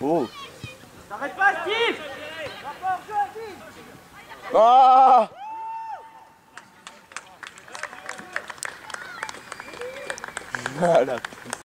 Oh. T'arrêtes pas, Steve. Ah. ah voilà.